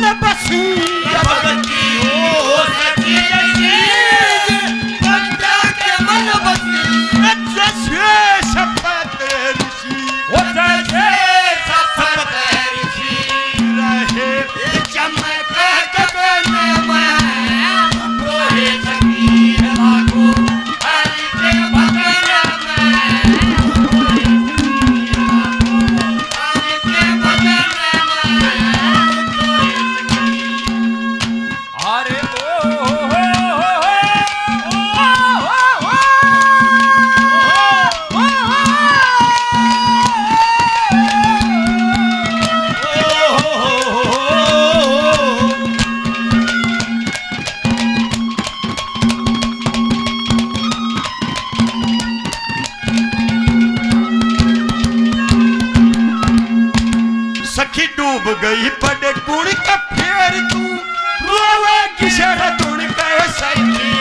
la patience la Shut सखी डूब गई पड़े कुड़ का फेर तू। Rua que já retorne para essa igreja.